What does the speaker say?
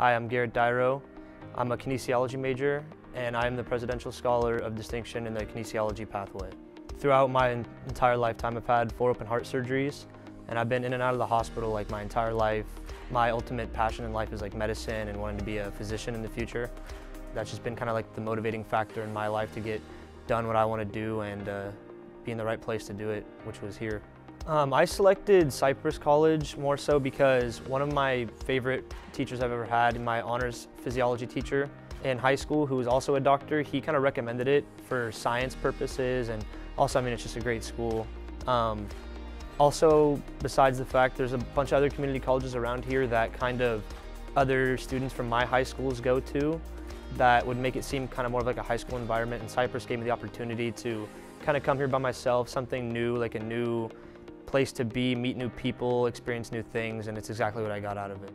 Hi, I'm Garrett Deiro. I'm a kinesiology major and I'm the Presidential Scholar of Distinction in the kinesiology pathway. Throughout my entire lifetime, I've had four open heart surgeries and I've been in and out of the hospital like my entire life. My ultimate passion in life is like medicine and wanting to be a physician in the future. That's just been kind of like the motivating factor in my life to get done what I want to do and uh, be in the right place to do it, which was here. Um, I selected Cypress College more so because one of my favorite teachers I've ever had, my honors physiology teacher in high school, who was also a doctor, he kind of recommended it for science purposes and also, I mean, it's just a great school. Um, also, besides the fact there's a bunch of other community colleges around here that kind of other students from my high schools go to that would make it seem kind of more of like a high school environment and Cypress gave me the opportunity to kind of come here by myself, something new, like a new place to be, meet new people, experience new things, and it's exactly what I got out of it.